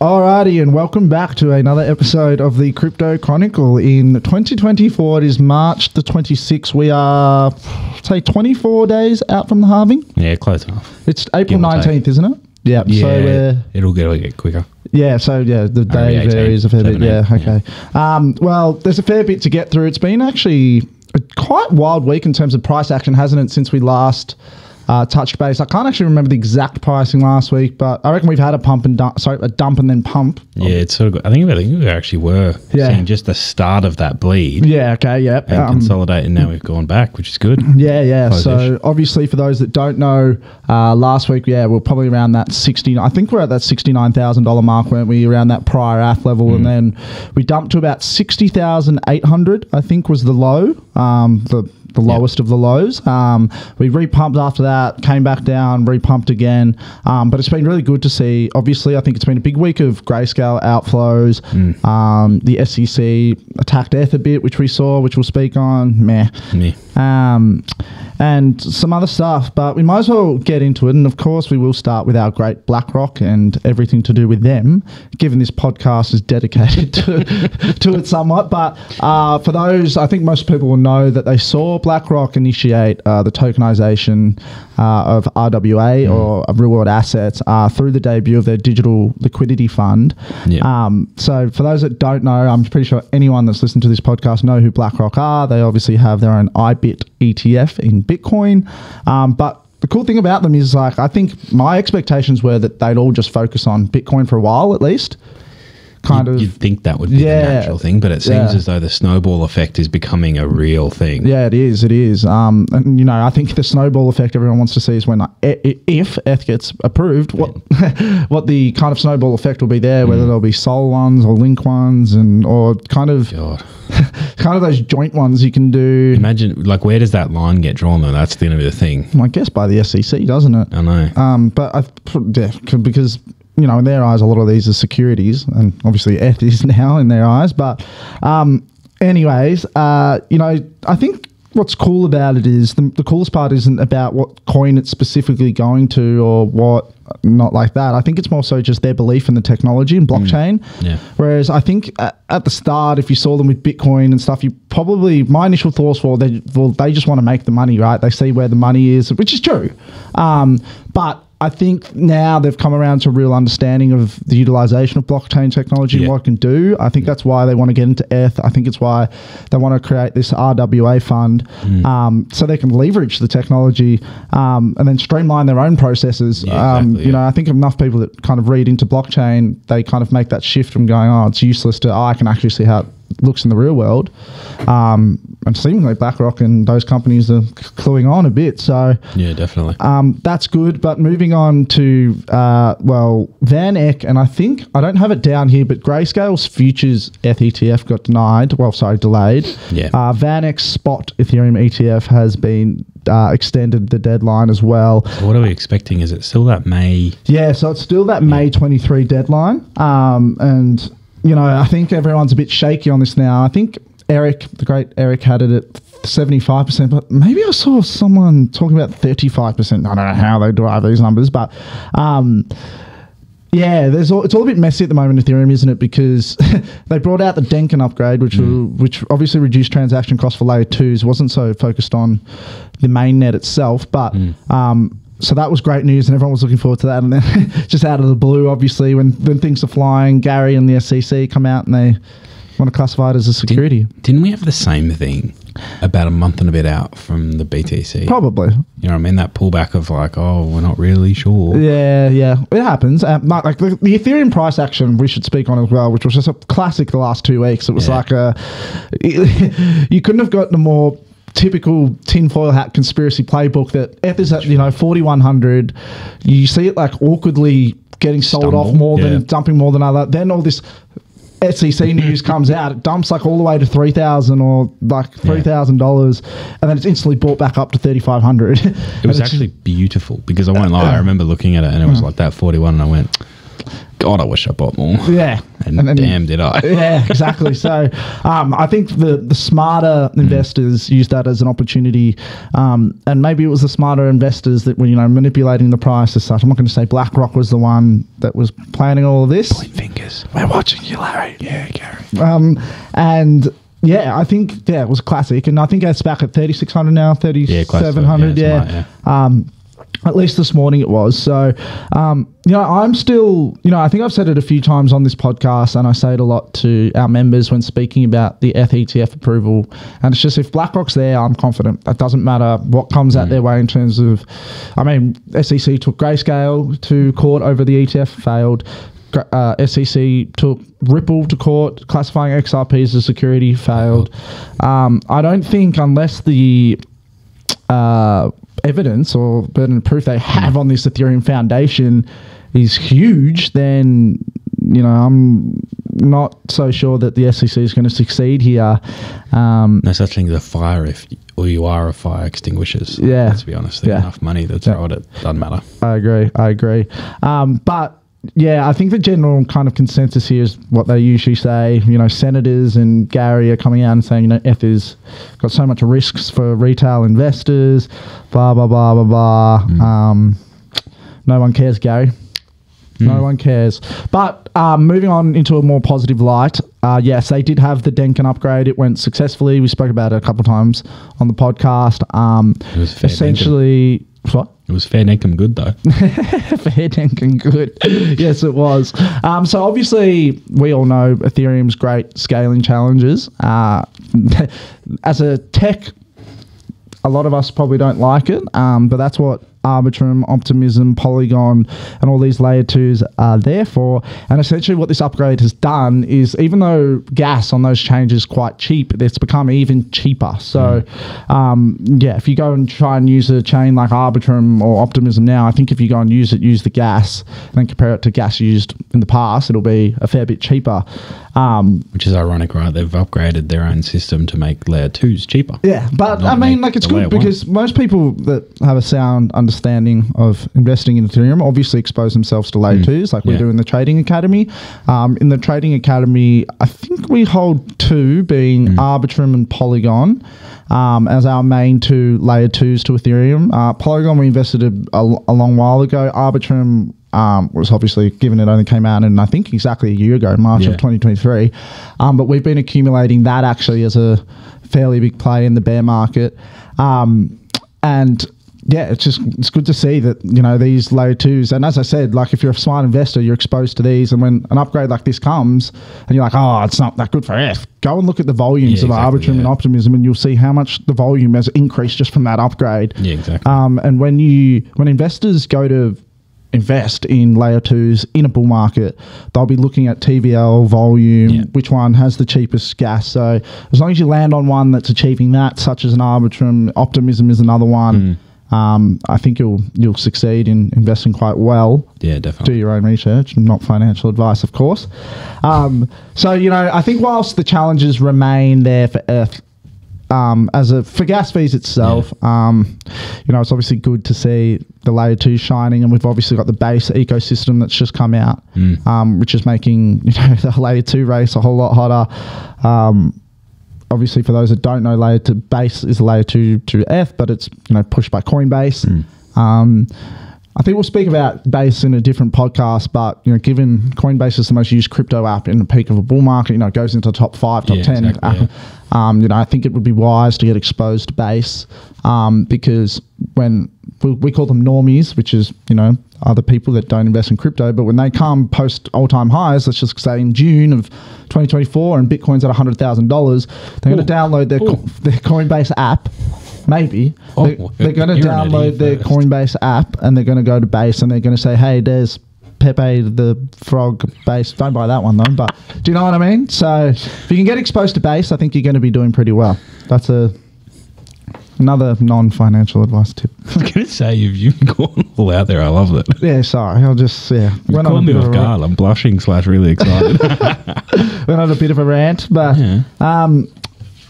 Alrighty, and welcome back to another episode of the Crypto Chronicle. In 2024, it is March the 26th. We are, say, 24 days out from the halving. Yeah, close enough. It's April Give or 19th, take. isn't it? Yeah. Yeah, So we're it'll get it'll get quicker. Yeah, so yeah, the day 18, varies a fair bit. Yeah, okay. Um, well, there's a fair bit to get through. It's been actually a quite wild week in terms of price action, hasn't it, since we last uh, touched base? I can't actually remember the exact pricing last week, but I reckon we've had a pump and dump, sorry, a dump and then pump. Yeah, it's sort of. I think I think we actually were Yeah. seeing just the start of that bleed Yeah, okay, yeah. and Um, consolidating. Now we've gone back, which is good. Yeah, yeah. Close-ish. So obviously, for those that don't know, uh, last week, yeah, we're probably around that sixty. I think we're at that sixty-nine thousand dollar mark, weren't we? Around that prior AF level, and then we dumped to about sixty thousand eight hundred. I think was the low, um, the the lowest of the lows. Um, we repumped after that, came back down, repumped again. Um, but it's been really good to see. Obviously, I think it's been a big week of grayscale outflows. Um, the SEC attacked ETH a bit, which we saw, which we'll speak on. Meh Me. Um, and some other stuff. But we might as well get into it. And of course, we will start with our great BlackRock and everything to do with them, given this podcast is dedicated to, to it somewhat. But uh, for those, I think most people will know that they saw BlackRock initiate uh, the tokenization uh, of RWA or of real world assets uh, through the debut of their digital liquidity fund. Yeah. Um, so for those that don't know, I'm pretty sure anyone that's listened to this podcast know who BlackRock are. They obviously have their own IBIT ETF in Bitcoin. Um, but the cool thing about them is like I think my expectations were that they'd all just focus on Bitcoin for a while at least. Kind You'd, of you'd think that would be Yeah. the natural thing, but it seems Yeah. as though the snowball effect is becoming a real thing. Yeah, it is. It is. Um, and you know, I think the snowball effect everyone wants to see is when, uh, if ETH gets approved, what what the kind of snowball effect will be there. Whether there'll be Sol ones or Link ones, and or kind of God. kind of those joint ones you can do. Imagine, like, where does that line get drawn, though? That's going to be the thing. I guess by the SEC, doesn't it? I know. Um, but I, yeah, because you know, in their eyes, a lot of these are securities, and obviously ETH is now in their eyes. But, um, anyways, uh, you know, I think what's cool about it is the, the coolest part isn't about what coin it's specifically going to or what not like that. I think it's more so just their belief in the technology and blockchain. Yeah. Whereas I think at, at the start, if you saw them with Bitcoin and stuff, you probably my initial thoughts were they well they just want to make the money, right? They see where the money is, which is true. Um, but I think now they've come around to a real understanding of the utilization of blockchain technology and what it can do. I think that's why they want to get into ETH. I think it's why they want to create this RWA fund Mm. um, so they can leverage the technology um, and then streamline their own processes. Yeah, um, exactly, you know. I think enough people that kind of read into blockchain, they kind of make that shift from going, oh, it's useless to, oh, I can actually see how it looks in the real world. Um, and seemingly BlackRock and those companies are cluing on a bit. So Yeah, definitely. um, that's good. But moving on to, uh, well, Van Eck, and I think, I don't have it down here, but Grayscale's futures ETF got denied. Well, sorry, delayed. Yeah. Uh, Van Eck's spot Ethereum ETF has been uh, extended the deadline as well. what are we expecting? Is it still that May? Yeah, so it's still that May 23 deadline. Um, and, you know, I think everyone's a bit shaky on this now. I think Eric, the great Eric, had it at 75%, but maybe I saw someone talking about 35%. I don't know how they derive these numbers, but. Um, yeah, there's all, it's all a bit messy at the moment, Ethereum, isn't it? Because they brought out the Dencun upgrade, which will, which obviously reduced transaction costs for layer twos. wasn't so focused on the main net itself, but um, so that was great news, and everyone was looking forward to that. And then just out of the blue, obviously, when when things are flying, Gary and the SEC come out and they want to classify it as a security. Didn't we have the same thing about a month and a bit out from the BTC? Probably, You know what I mean? That pullback of like, oh, we're not really sure. Yeah, yeah, it happens. Um, like the, the Ethereum price action, we should speak on as well, which was just a classic the last two weeks. It was Yeah. like a, you couldn't have gotten a more typical tinfoil hat conspiracy playbook that ETH is at you know forty one hundred. You see it like awkwardly getting sold off more yeah. than dumping more than other. Then all this. SEC news comes out, it dumps like all the way to three thousand or like three thousand dollars, and then it's instantly bought back up to thirty five hundred. It was actually beautiful because I won't lie. I remember looking at it and it was mm. like that 41, and I went, God, I wish I bought more. Yeah, And, then- damn, did I. yeah, exactly. So um, I think the the smarter investors use that as an opportunity, um, and maybe it was the smarter investors that were you know manipulating the price as such. I'm not going to say BlackRock was the one that was planning all of this. Point Fingers. We're watching you, Larry. Yeah, Gary. Um, and yeah, I think yeah, it was classic, and I think it's back at 3600 now, close to 3700. Yeah, Yeah, something like Um, at least this morning it was. So, um, you know, I'm still, you know, I think I've said it a few times on this podcast, and I say it a lot to our members when speaking about the FETF approval. And it's just if BlackRock's there, I'm confident. That doesn't matter what comes out their way in terms of, I mean, SEC took Grayscale to court over the ETF, failed. Uh, SEC took Ripple to court, classifying XRP as a security, failed. Um, I don't think unless the uh, evidence or burden of proof they have on this Ethereum Foundation is huge, then you know I'm not so sure that the SEC is going to succeed here. Um, No such thing as a fire if or you are a fire extinguishers. Yeah. Let's be honest. There's Yeah. enough money to throw at it. Doesn't matter. I agree. I agree. Um, but yeah, I think the general kind of consensus here is what they usually say. You know, senators and Gary are coming out and saying, you know, F is got so much risks for retail investors. Blah blah blah blah blah. Um, no one cares, Gary. No one cares. But um, moving on into a more positive light, uh, yes, they did have the Dencun upgrade. It went successfully. We spoke about it a couple of times on the podcast. Um, It was fair essentially, what? It was fair dinkum good though. Fair dinkum good. yes, it was. Um, so obviously, we all know Ethereum's great scaling challenges. Uh, as a tech, a lot of us probably don't like it, um, but that's what Arbitrum, Optimism, Polygon, and all these layer twos are there for. And essentially, what this upgrade has done is, even though gas on those chains is quite cheap, it's become even cheaper. So, um, yeah, if you go and try and use a chain like Arbitrum or Optimism now, I think if you go and use it, use the gas, and then compare it to gas used in the past, it'll be a fair bit cheaper. Um, Which is ironic, right? They've upgraded their own system to make layer twos cheaper. Yeah, but I mean, like it's good because most people that have a sound understanding of investing in Ethereum obviously expose themselves to layer twos, like we do in the Trading Academy. Um, in the Trading Academy, I think we hold two, being Arbitrum and Polygon. Um, as our main two layer twos to Ethereum, uh, Polygon we invested a, a, a long while ago. Arbitrum um, was obviously given it only came out in I think exactly a year ago, March Yeah. of 2023. Um, but we've been accumulating that actually as a fairly big play in the bear market. Um, and yeah, it's just it's good to see that you know these layer twos. And as I said, like if you're a smart investor, you're exposed to these. And when an upgrade like this comes, and you're like, oh, it's not that good for F. Go and look at the volumes Yeah, of exactly, Arbitrum and. Optimism, and you'll see how much the volume has increased just from that upgrade. Yeah, exactly. Um, and when you when investors go to invest in layer twos in a bull market, they'll be looking at TVL volume, Yeah. which one has the cheapest gas. So as long as you land on one that's achieving that, such as an Arbitrum, Optimism is another one. Um, I think you'll you'll succeed in investing quite well yeah, definitely. do your own research, not financial advice, of course. Um, so you know, I think whilst the challenges remain there for Earth, um, as a for gas fees itself, um, you know, it's obviously good to see the layer two shining, and we've obviously got the base ecosystem that's just come out, um, which is making you know the layer two race a whole lot hotter. Obviously, for those that don't know, layer two base is a layer two to F, but it's you know pushed by Coinbase. Um, I think we'll speak about Base in a different podcast, but you know, given Coinbase is the most used crypto app in the peak of a bull market, you know, it goes into the top five, top Yeah, ten. exactly, uh, um, you know, I think it would be wise to get exposed to Base um, because when we, we call them normies, which is you know other people that don't invest in crypto, but when they come post all time highs, let's just say in June of 2024, and Bitcoin's at hundred thousand dollars, they're going to download their co- their Coinbase app. Maybe Oh, they're, well, they're going to download their first. Coinbase app and they're going to go to Base and they're going to say, "Hey, there's Pepe the Frog Base." Don't buy that one though. But do you know what I mean? So if you can get exposed to Base, I think you're going to be doing pretty well. That's a another non-financial advice tip. I was going to say, you've, you've gone all out there. I love that. Yeah, sorry. I'll just yeah. You caught me off a, guard. I'm blushing slash really excited. went on a bit of a rant, but Yeah. um,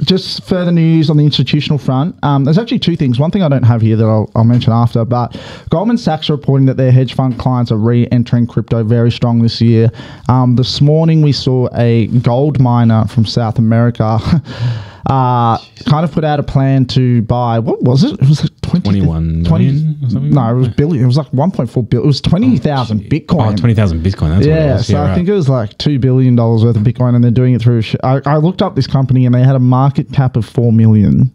just further news on the institutional front. Um, there's actually two things. One thing I don't have here that I'll, I'll mention after, but Goldman Sachs are reporting that their hedge fund clients are re-entering crypto very strong this year. Um, this morning we saw a gold miner from South America. Uh, kind of put out a plan to buy what was it? It was like 20, 21 million or? No, it was billion. It was like 1.4 billion. It was 20,000 Bitcoin. Oh, 20,000 Bitcoin. That's Yeah, so Yeah, I right. think it was like two billion dollars worth of Bitcoin, and they're doing it through. I, I looked up this company, and they had a market cap of four million.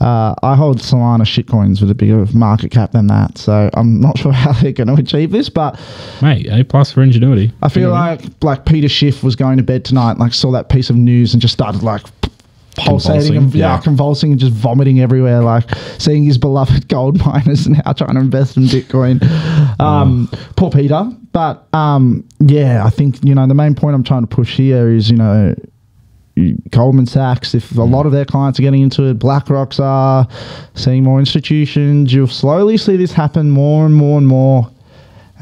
Uh, I hold Solana shitcoins with a bigger market cap than that, so I'm not sure how they're going to achieve this. But Mate, A plus for ingenuity. I feel You know what I like like Peter Schiff was going to bed tonight, like saw that piece of news and just started like pulsating Convulsing, and yeah, yeah. convulsing and just vomiting everywhere, like seeing his beloved gold miners now trying to invest in Bitcoin. Um, Poor Peter. But um, yeah, I think you know the main point I'm trying to push here is you know. Goldman Sachs, if a lot of their clients are getting into it, BlackRock's are seeing more institutions, you'll slowly see this happen more and more and more.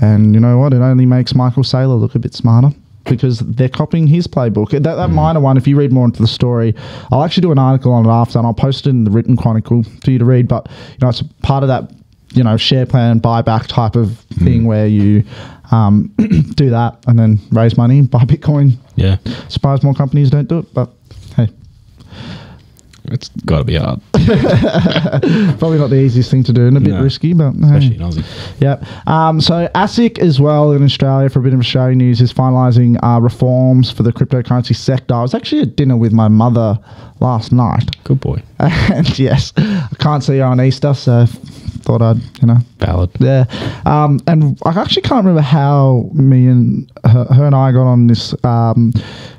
And you know what? It only makes Michael Saylor look a bit smarter because they're copying his playbook. That, that minor one, if you read more into the story, I'll actually do an article on it after and I'll post it in the written chronicle for you to read. But, you know, it's part of that, you know, share plan buyback type of thing where you um, do that and then raise money, buy Bitcoin. Yeah. Surprised more companies don't do it, but It's got to be hard, probably not the easiest thing to do and a bit No. risky, but hey. especially in Aussie. Yep. Um, so ASIC as well in Australia for a bit of Australian news is finalising uh, reforms for the cryptocurrency sector. I was actually at dinner with my mother last night, Good boy. and yes, I can't see her on Easter, so thought I'd you know Valid. yeah. Um, and I actually can't remember how me and her, her and I got on this um,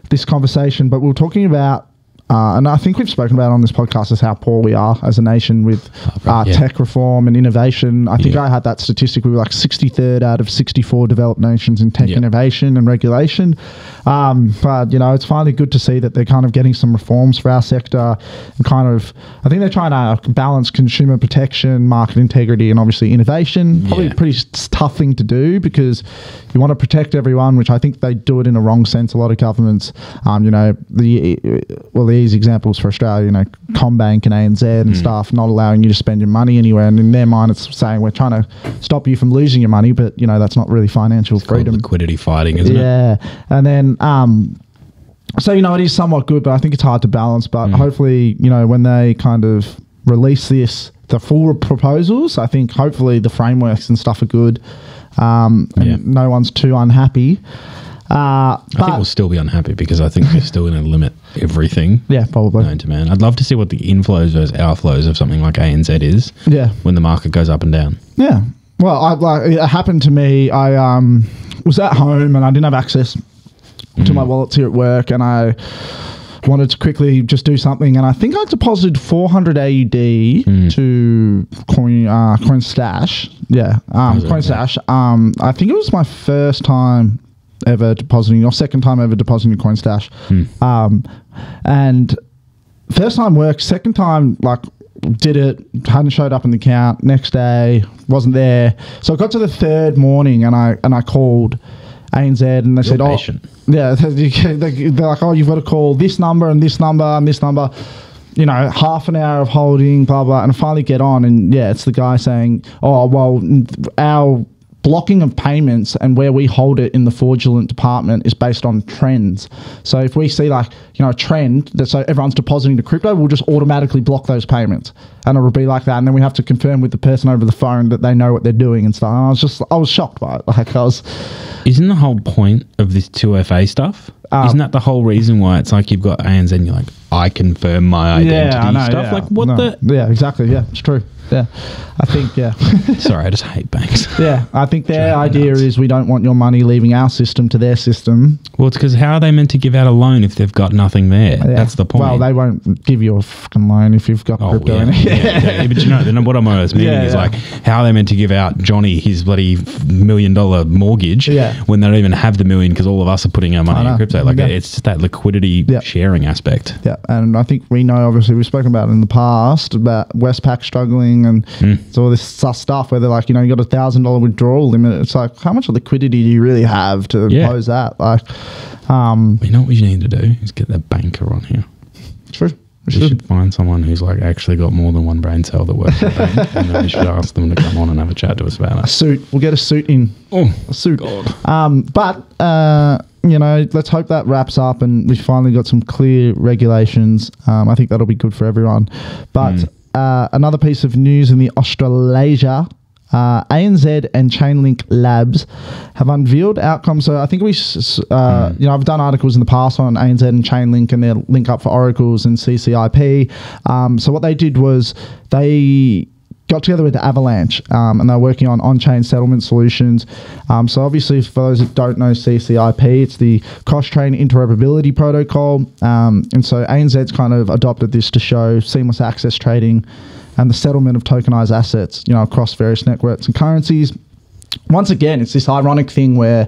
this conversation, but we were talking about. Uh, and I think we've spoken about on this podcast is how poor we are as a nation with right, uh, yeah. tech reform and innovation. I think Yeah. I had that statistic. We were like 63rd out of 64 developed nations in tech Yeah. innovation and regulation. Um, but, you know, it's finally good to see that they're kind of getting some reforms for our sector and kind of, I think they're trying to balance consumer protection, market integrity, and obviously innovation. Probably a pretty tough thing to do because you want to protect everyone, which I think they do it in a wrong sense. A lot of governments, um, you know, the well, the easy examples for Australia, you know, CommBank and ANZ and stuff, not allowing you to spend your money anywhere, and in their mind, it's saying we're trying to stop you from losing your money, but you know, that's not really financial Called freedom. liquidity fighting, isn't it? Yeah, and then um, so you know it is somewhat good, but I think it's hard to balance. But Mm. hopefully, you know, when they kind of release this, the full proposals, I think hopefully the frameworks and stuff are good, um, and Yeah. no one's too unhappy. Uh, I think we'll still be unhappy because I think we're still going to limit everything yeah, probably. known to man. I'd love to see what the inflows versus outflows of something like ANZ is Yeah, when the market goes up and down. yeah. Well, I like it happened to me. I um was at home and I didn't have access to my wallets here at work, and I wanted to quickly just do something, and I think I deposited 400 AUD to Coin uh, CoinStash. Yeah, um, was? CoinStash. Um, I think it was my first time ever depositing, your second time ever depositing CoinStash. Um, and first time worked, second time like did it, hadn't showed up in the account. Next day wasn't there, so I got to the third morning and I and I called ANZ and they said, patient. "Oh, yeah." they- they- They're like, "Oh, you've got to call this number and this number and this number." You know, half an hour of holding, blah blah, and I finally get on, and yeah, it's the guy saying, "Oh, well, our blocking of payments and where we hold it in the fraudulent department is based on trends. So if we see like you know a trend that so everyone's depositing to crypto, we'll just automatically block those payments, and it'll be like that. And then we have to confirm with the person over the phone that they know what they're doing and stuff. And I was just I was shocked by it. Like I was, Isn't the whole point of this 2FA stuff? Um, Isn't that the whole reason why it's like you've got ANZ and you're like, I confirm my identity stuff? Like, what No. the? Yeah, exactly. Yeah, it's true. Yeah, I think yeah. Sorry, I just hate banks. Yeah, I think their idea nuts. is we don't want your money leaving our system to their system. Well, it's because how are they meant to give out a loan if they've got nothing there? Yeah. That's the point. Well, they won't give you a fucking loan if you've got Oh, crypto yeah, in it. yeah, yeah. But you know, then what I'm almost meaning Yeah, is yeah. like, how are they meant to give out Johnny his bloody million dollar mortgage Yeah. when they don't even have the million because all of us are putting our money in crypto? Like, Yeah. it's just that liquidity Yeah. sharing aspect. Yeah, and I think we know, obviously, we've spoken about it in the past about Westpac struggling and it's all this sus stuff where they're like, you know, you got a thousand dollar withdrawal limit. It's like, how much liquidity do you really have to Yeah. impose that? Like, um, You know what you need to do is get that banker on here. true. We should find someone who's like actually got more than one brain cell that works at the bank, and then we should ask them to come on and have a chat to us about A it. suit. We'll get a suit in. Oh, A suit. God. Um, but uh, you know, let's hope that wraps up and we finally got some clear regulations. Um, I think that'll be good for everyone. But uh, another piece of news in the Australasia. Uh, ANZ and Chainlink Labs have unveiled outcomes. So I think we, uh, you know, I've done articles in the past on ANZ and Chainlink and their link up for oracles and CCIP. Um, so what they did was they got together with Avalanche um, and they're working on on-chain settlement solutions. Um, so obviously, for those that don't know CCIP, it's the cross-chain interoperability protocol. Um, and so ANZ's kind of adopted this to show seamless access trading and the settlement of tokenized assets, you know, across various networks and currencies. Once again, it's this ironic thing where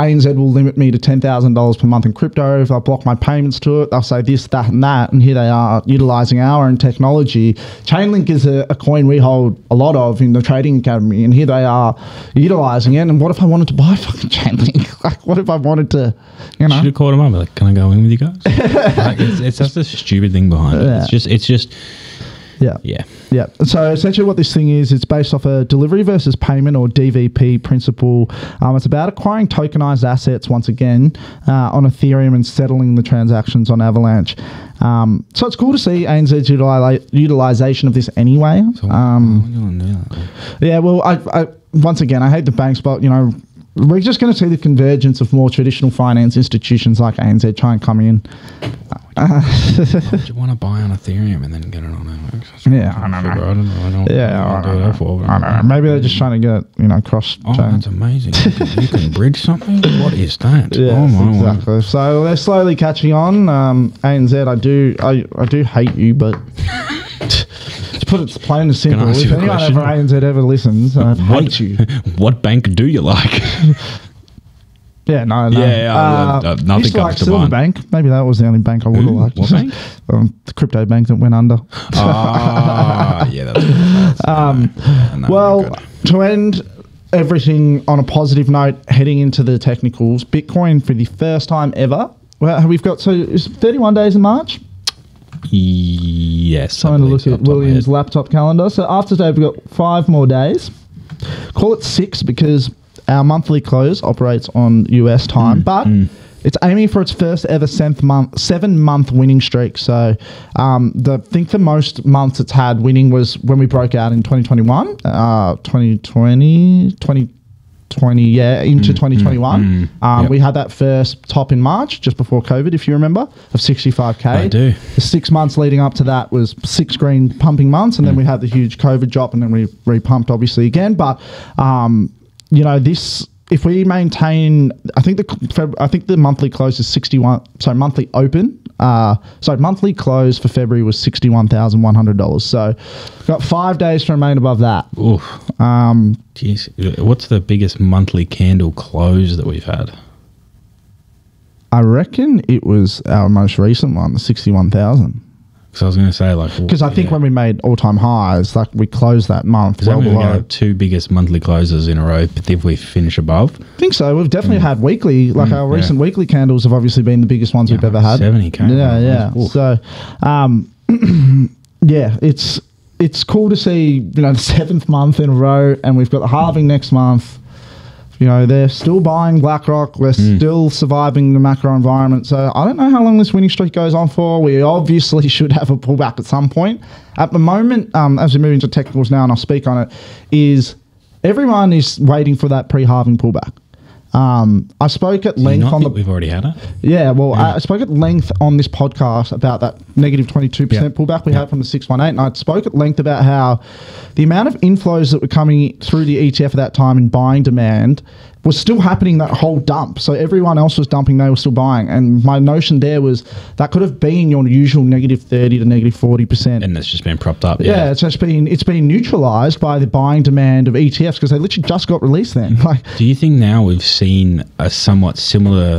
ANZ will limit me to $10,000 per month in crypto. If I block my payments to it, they'll say this, that, and that. And here they are utilizing our own technology. Chainlink is a, a coin we hold a lot of in the trading academy. And here they are utilizing it. And what if I wanted to buy fucking Chainlink? like, what if I wanted to, you know? Should have called him up. Like, can I go in with you guys? like, it's, it's just a stupid thing behind it. Yeah. It's just, it's just, Yeah. yeah. Yeah. So essentially, what this thing is, it's based off a delivery versus payment or DVP principle. Um, it's about acquiring tokenized assets once again uh, on Ethereum and settling the transactions on Avalanche. Um, so it's cool to see ANZ's utili- utilization of this anyway. So Um, why do you do that? yeah. Well, I, I once again, I hate the banks, but you know. We're just going to see the convergence of more traditional finance institutions like ANZ try and come in. Would you want to buy on Ethereum and then get it on Avalanche? Yeah, I don't know. I don't know. I don't, Yeah, I don't do that for. I don't know. Maybe they're just trying to get you know cross Oh, chain. that's amazing. You can, you can bridge something? What is that? Yes, oh, my word. exactly. So they're slowly catching on. Um, ANZ, I do, I, I do hate you, but put it plain and simple, if anyone question? ever ANZ ever listens, I hate you. what bank do you like? Yeah, no, no. Yeah, yeah, uh, uh, nothing used to like Silver. Bank. Maybe that was the only bank I would have liked. what bank? um, the crypto bank that went under. Ah, yeah, that's good. Um, Yeah, no, well, to end everything on a positive note, heading into the technicals, Bitcoin for the first time ever. Well, we've got so it's 31 days in March. Yes. Trying to look at off the top of my William's laptop calendar. So after today, we've got five more days. Call it six because our monthly close operates on US time, but it's aiming for its first ever seventh month, seven month winning streak. So um, the I think the most months it's had winning was when we broke out in 2021, uh, 2020, 2020, yeah, into 2021. Um, Yep. We had that first top in March, just before COVID, if you remember, of 65k. I do. The six months leading up to that was six green pumping months, and then we had the huge COVID drop, and then we repumped obviously again. But um, you know this. If we maintain, I think the I think the monthly close is sixty one. so monthly open. Uh, so monthly close for February was sixty one thousand one hundred dollars. So got five days to remain above that. Oof. Um, Jeez. What's the biggest monthly candle close that we've had? I reckon it was our most recent one, the sixty one thousand. Because I was going to say, like, Because I think when we made all time highs, like we closed that month well below. two biggest monthly closes in a row But if we finish above? I think so. We've definitely had weekly, like our yeah. recent weekly candles have obviously been the biggest ones we've ever had. 70K. Yeah, yeah. So, um, yeah, it's it's cool to see you know the seventh month in a row, and we've got the halving next month. You know they're still buying BlackRock. We're Hmm. still surviving the macro environment. So I don't know how long this winning streak goes on for. We obviously should have a pullback at some point. At the moment, um, as we move into technicals now, and I'll speak on it, is everyone is waiting for that pre-halving pullback. Um, I spoke at length on the we've already had it? yeah, well, I I spoke at length on this podcast about that negative 22% Yeah. pullback we had from the 618. And I spoke at length about how the amount of inflows that were coming through the ETF at that time in buying demand was still happening that whole dump. So everyone else was dumping, they were still buying. And my notion there was that could have been your usual negative 30 to negative 40%. And it's just been propped up. yeah, Yeah. it's just been it's been neutralized by the buying demand of ETFs because they literally just got released then. Like, Do you think now we've seen a somewhat similar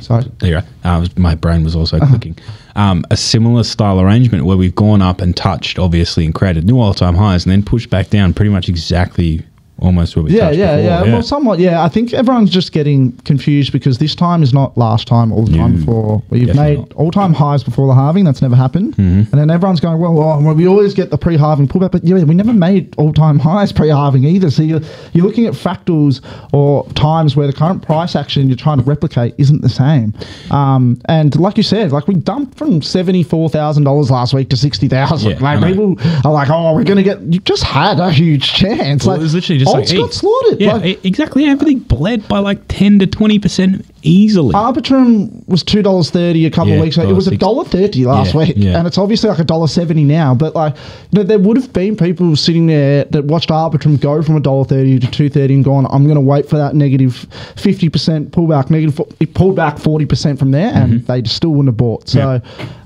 sorry. There. Uh, my brain was also clicking. Um, a similar style arrangement where we've gone up and touched, obviously, and created new all time highs and then pushed back down pretty much exactly almost what we Yeah, touched yeah, before. yeah, Well, somewhat. Yeah, I think everyone's just getting confused because this time is not last time all the time No, before. Where you've made all time highs before the halving. That's never happened. Mm-hmm. And then everyone's going, well, well, well, we always get the pre halving pullback, but yeah, we never made all time highs pre halving either. So you're, you're looking at fractals or times where the current price action you're trying to replicate isn't the same. Um, and like you said, like we dumped from $74,000 last week to 60000 Yeah, Like people are like, oh, we're going to get, you just had a huge chance. Well, like, it was literally just Alts like, got slaughtered. Yeah, Like, exactly. Everything bled by like 10 to 20% easily. Arbitrum was two dollars thirty a couple Yeah, of weeks ago. It was a dollar thirty last Yeah, week, yeah. and it's obviously like a dollar seventy now. But like, you know, there would have been people sitting there that watched Arbitrum go from a dollar thirty to two thirty and gone, "I'm going to wait for that negative fifty percent pullback." Negative, it pulled back forty percent from there, and Mm-hmm. they still wouldn't have bought. So,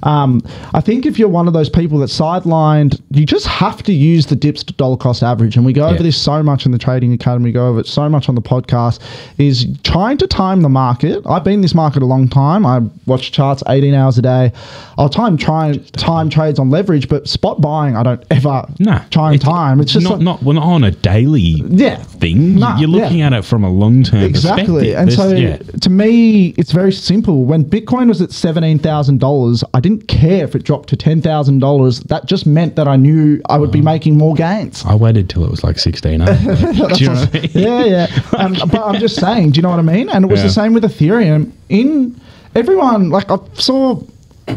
um, I think if you're one of those people that sidelined, you just have to use the dips to dollar cost average, and we go over this so much in the trading academy. Go over it so much on the podcast. Is trying to time the market. I've been in this market a long time. I watch charts 18 hours a day. I'll time try time trades on leverage, but spot buying I don't ever Nah, try and time. It's just not like- not well, not on a daily Yeah. thing. Nah, You're looking yeah. at it from a long term Exactly. perspective. And There's- so yeah. to me, it's very simple. When Bitcoin was at $17,000, I didn't care if it dropped to $10,000. That just meant that I knew I would be uh-huh. making more gains. I waited till it was like 16. Do you know what I mean? yeah, yeah. Um, but I'm just saying, do you know what I mean? And it was Yeah. the same with Ethereum. In everyone, like I saw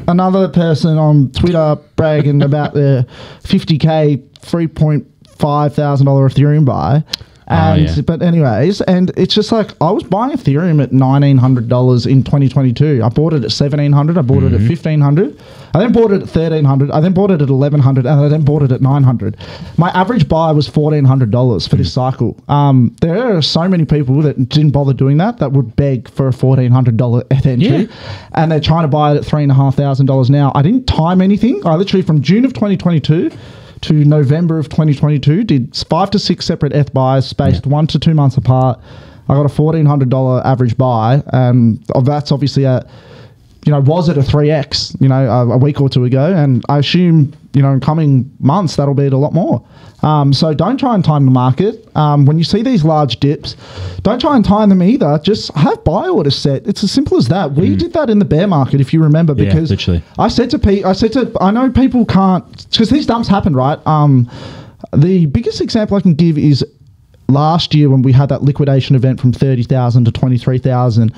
another person on Twitter bragging about the 50k 3.5 thousand dollar Ethereum buy. And Oh, yeah. but anyways, and it's just like I was buying Ethereum at nineteen hundred dollars in twenty twenty two. I bought it at seventeen hundred. I bought Mm-hmm. it at fifteen hundred. I then bought it at thirteen hundred. I then bought it at eleven hundred, and I then bought it at nine hundred. My average buy was fourteen hundred dollars for this Mm. cycle. Um, there are so many people that didn't bother doing that that would beg for a fourteen hundred dollar entry, Yeah. and they're trying to buy it at three and a half thousand dollars now. I didn't time anything. I literally from June of twenty twenty two. To November of 2022, did five to six separate ETH buys spaced one to two months apart. I got a $1,400 average buy, um, and that's obviously a you know, was it a 3x, you know, a, a week or two ago? And I assume, you know, in coming months, that'll be at a lot more. Um, so don't try and time the market. Um, when you see these large dips, don't try and time them either. Just have buy orders set. It's as simple as that. We did that in the bear market, if you remember, Yeah, because literally. I said to Pete, I said to, I know people can't, because these dumps happen, right? Um, the biggest example I can give is last year when we had that liquidation event from 30,000 to 23,000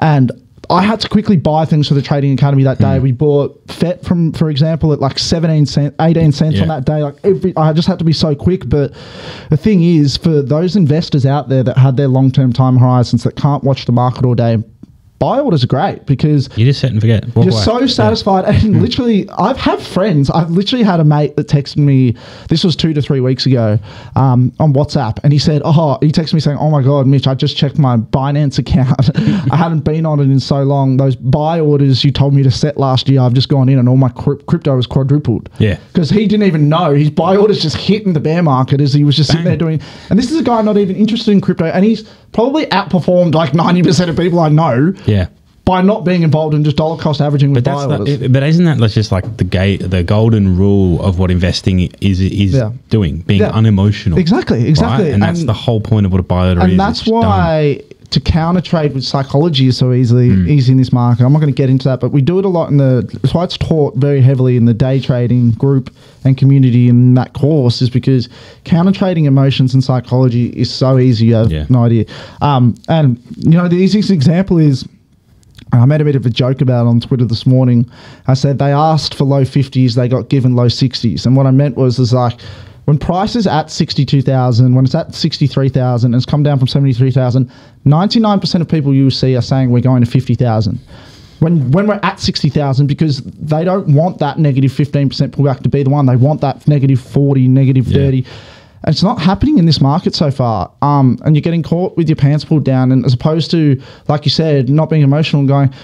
and I had to quickly buy things for the trading academy that day. Hmm. We bought FET from, for example, at like 17 cents, 18 cents on that day. Like every, I just had to be so quick. But the thing is, for those investors out there that had their long term time horizons that can't watch the market all day, buy orders are great because You just set and forget. Walk you're away. so Yeah. satisfied. And literally, I've had friends. I've literally had a mate that texted me. This was two to three weeks ago um, on WhatsApp, and he said, "Oh, he texted me saying, "Oh my god, Mitch, I just checked my Binance account. I hadn't been on it in so long. Those buy orders you told me to set last year, I've just gone in, and all my crypto has quadrupled. Yeah. because he didn't even know his buy orders just hit in the bear market as he was just sitting there doing. And this is a guy not even interested in crypto, and he's probably outperformed like ninety percent of people I know Yeah. By not being involved in just dollar cost averaging with But that's the, but isn't that just like the ga- the golden rule of what investing is is Yeah. doing, being Yeah. unemotional? Exactly, right? exactly. And that's the whole point of what a buy order is. and that's why to counter trade with psychology is so easily Hmm. easy in this market. I'm not going to get into that, but we do it a lot in the. That's why it's taught very heavily in the day trading group and community in that course is because counter trading emotions and psychology is so easy. You have Yeah. no idea. Um, and you know the easiest example is. Uh, I made a bit of a joke about it on Twitter this morning. I said they asked for low 50s, they got given low 60s. And what I meant was, is like, when price is at 62,000, when it's at 63,000 and it's come down from 73,000, 99% of people you see are saying we're going to 50,000. When, when we're at 60,000, because they don't want that negative 15% pullback to be the one. They want that negative 40, negative Yeah. 30. It's not happening in this market so far. Um, and you're getting caught with your pants pulled down. And as opposed to, like you said, not being emotional and going,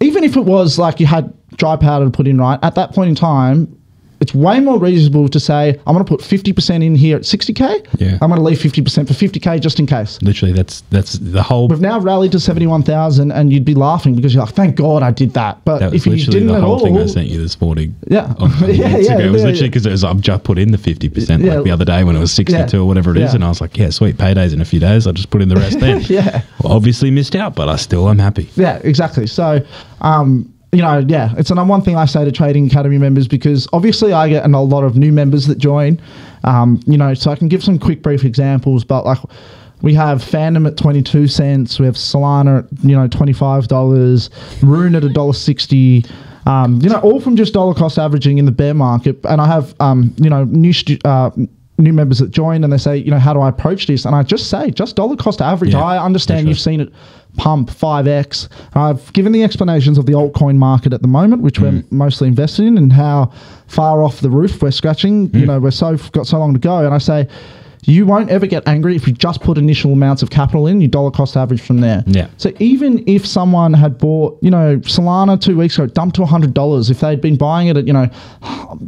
even if it was like you had dry powder to put in right, at that point in time, it's way more reasonable to say I'm going to put 50% in here at 60k. Yeah. I'm going to leave 50% for 50k just in case. Literally, that's that's the whole. We've now rallied to 71,000, and you'd be laughing because you're like, "Thank God I did that." But That was if you literally didn't the at whole all, thing I sent you this morning. Yeah. on- on Yeah, yeah, It was yeah, literally because I've just put in the fifty percent Yeah. like the other day when it was sixty two Yeah. or whatever it is, and I was like, yeah, sweet paydays in a few days. I'll just put in the rest then. Yeah. Well, obviously missed out, but I still am happy. Yeah, exactly. So, um, you know, yeah, it's an one thing I say to Trading Academy members because obviously I get a lot of new members that join. Um, you know, so I can give some quick, brief examples, but like we have Fantom at twenty two cents, we have Solana at you know twenty five dollars, Rune at a dollar sixty. Um, you know, all from just dollar cost averaging in the bear market, and I have um, you know new stu- uh, new members that join and they say, you know, how do I approach this? And I just say, just dollar cost average. Yeah, I understand sure. you've seen it pump 5x. I've given the explanations of the altcoin market at the moment, which we're mm. mostly invested in, and how far off the roof we're scratching. You mm. know, we're so got so long to go, and I say. You won't ever get angry if you just put initial amounts of capital in, you dollar cost average from there. Yeah. So even if someone had bought, you know, Solana two weeks ago, dumped to $100, if they'd been buying it at, you know,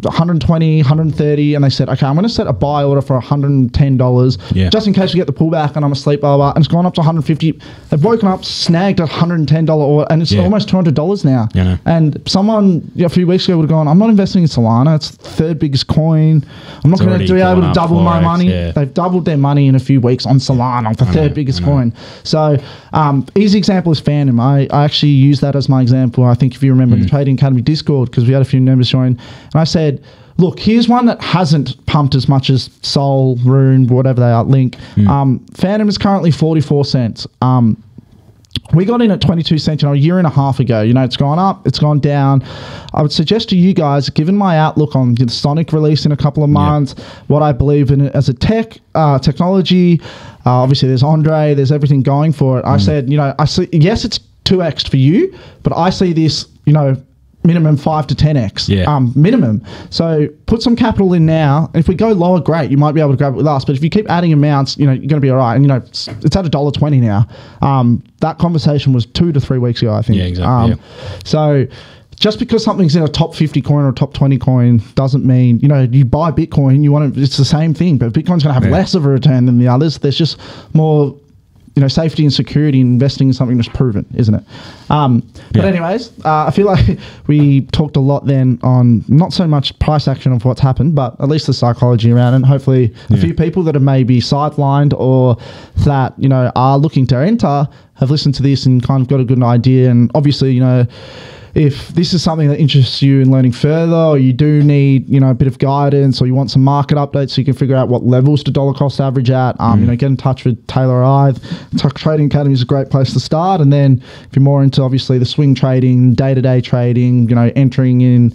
120, 130, and they said, okay, I'm going to set a buy order for $110 Yeah. just in case we get the pullback and I'm asleep, blah, blah, blah, and it's gone up to 150. They've woken up, snagged a $110 order, and it's Yeah. almost $200 now. Yeah. And someone you know, a few weeks ago would have gone, I'm not investing in Solana. It's the third biggest coin. I'm not going to be able to double my money. yeah. They've doubled their money in a few weeks on Solana, the third know, biggest coin. So, um, easy example is Fantom. I, I actually use that as my example. I think if you remember Mm. the Trading Academy Discord, because we had a few members join, and I said, look, here's one that hasn't pumped as much as Sol, Rune, whatever they are, Link. Mm. Um, Fantom is currently 44 cents. Um, we got in at 22 cents you know, a year and a half ago. You know, it's gone up, it's gone down. I would suggest to you guys, given my outlook on the Sonic release in a couple of months, what I believe in it as a tech, uh, technology, uh, obviously there's Andre, there's everything going for it. I said, you know, I see, yes, it's 2x for you, but I see this, you know, minimum 5 to 10x Yeah. um, minimum. So put some capital in now. If we go lower, great. You might be able to grab it with us. But if you keep adding amounts, you know you're going to be all right. And you know it's, it's at a dollar twenty now. Um, that conversation was two to three weeks ago, I think. Yeah, exactly, Um, yeah. So. Just because something's in a top 50 coin or a top 20 coin doesn't mean, you know, you buy Bitcoin, you want to, it's the same thing, but Bitcoin's going to have Yeah. less of a return than the others. There's just more, you know, safety and security in investing in something that's proven, isn't it? Um, but Yeah. anyways, uh, I feel like we talked a lot then on not so much price action of what's happened, but at least the psychology around it. And hopefully, a few people that are maybe sidelined or that you know are looking to enter have listened to this and kind of got a good idea. And obviously, you know. If this is something that interests you in learning further, or you do need, you know, a bit of guidance, or you want some market updates so you can figure out what levels to dollar cost average at, um, you know, get in touch with Taylor Ive. T- Trading Academy is a great place to start. And then if you're more into obviously the swing trading, day to day trading, you know, entering in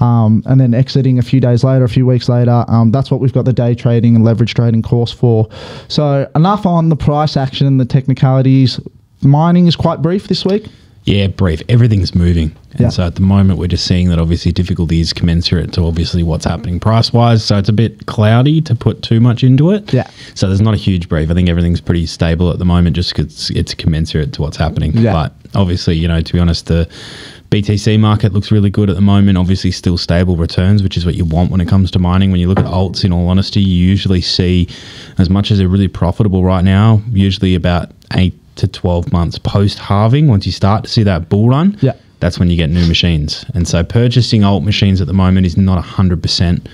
um, and then exiting a few days later, a few weeks later. Um, that's what we've got the day trading and leverage trading course for. So enough on the price action and the technicalities. Mining is quite brief this week. Yeah, brief. Everything's moving. And Yeah. so at the moment, we're just seeing that obviously difficulty is commensurate to obviously what's happening price wise. So it's a bit cloudy to put too much into it. Yeah. So there's not a huge brief. I think everything's pretty stable at the moment just because it's commensurate to what's happening. Yeah. But obviously, you know, to be honest, the BTC market looks really good at the moment. Obviously, still stable returns, which is what you want when it comes to mining. When you look at alts, in all honesty, you usually see, as much as they're really profitable right now, usually about eight to 12 months post halving, once you start to see that bull run, Yeah. that's when you get new machines. And so purchasing old machines at the moment is not 100%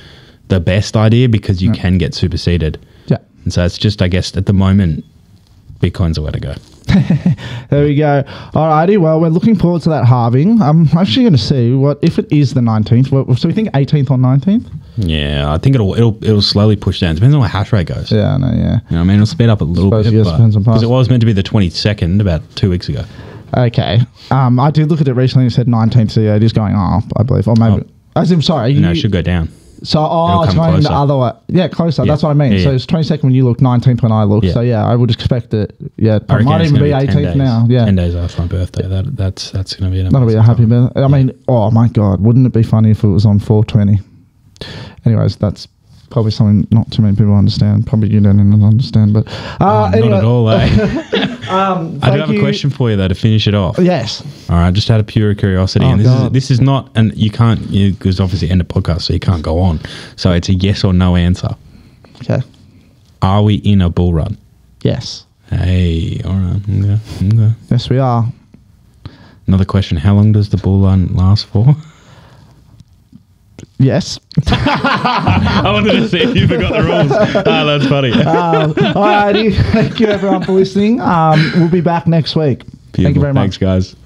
the best idea because you can get superseded. Yeah. And so it's just, I guess, at the moment, Bitcoin's the way to go. There we go. Alrighty. Well, we're looking forward to that halving. I'm actually going to see what if it is the 19th. What, so we think 18th or 19th? Yeah, I think it'll it'll it'll slowly push down. Depends on what hash rate goes. Yeah, I know. Yeah. You know, I mean, it'll speed up a little Suppose, bit. yes, depends on price. Because it was meant to be the twenty second about two weeks ago. Okay. Um, I did look at it recently and it said 19th, so yeah, it is going up, I believe. Or maybe. As in, sorry. No, you- it should go down. So, oh, it's going the other way. Yeah, closer. Yeah. That's what I mean. Yeah, So it's 22nd when you look, 19th when I look. Yeah. So, yeah, I would expect it. Yeah, it I might even be 18th now. Yeah. ten days after my birthday. That that's that's going to be an That'll be a happy birthday. I mean, oh my God, wouldn't it be funny if it was on 420? Anyways, that's probably something not too many people understand. Probably you don't even understand, but uh, Oh, anyway, Not at all, eh? Um, I do thank have a question for you though to finish it off. Yes. All right, just out of pure curiosity, Oh, and this is this is not, and you can't, because obviously end a podcast, so you can't go on. So it's a yes or no answer. Okay. Are we in a bull run? Yes. Hey, all right, okay, okay. Yes, we are. Another question: How long does the bull run last for? Yes. I wanted to see if you forgot the rules. Ah, that's funny. um, alrighty. Thank you, everyone, for listening. Um, we'll be back next week. Thank you very much. Thanks, guys.